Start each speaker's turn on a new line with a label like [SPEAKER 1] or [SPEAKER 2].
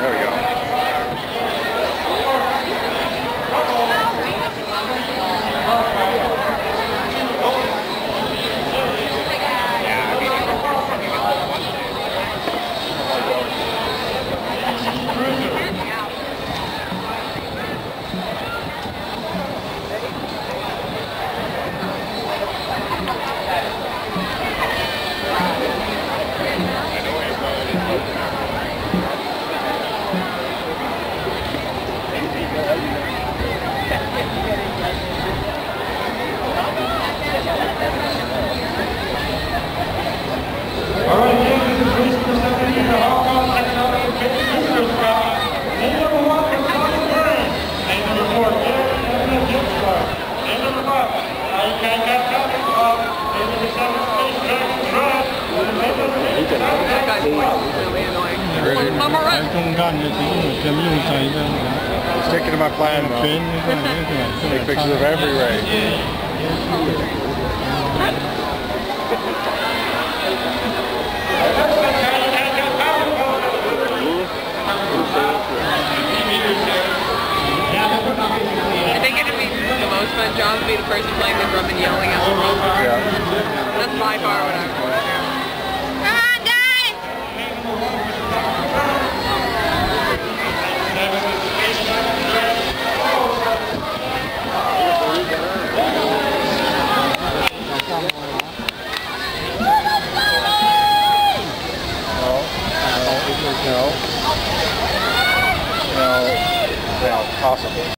[SPEAKER 1] There we go. He's to my plan though. Take pictures of every ray.
[SPEAKER 2] I think it'd be the most fun job to be the person playing the drum and yelling at the rope.
[SPEAKER 1] Yeah.
[SPEAKER 2] That's by far what I would
[SPEAKER 1] know, well, possible.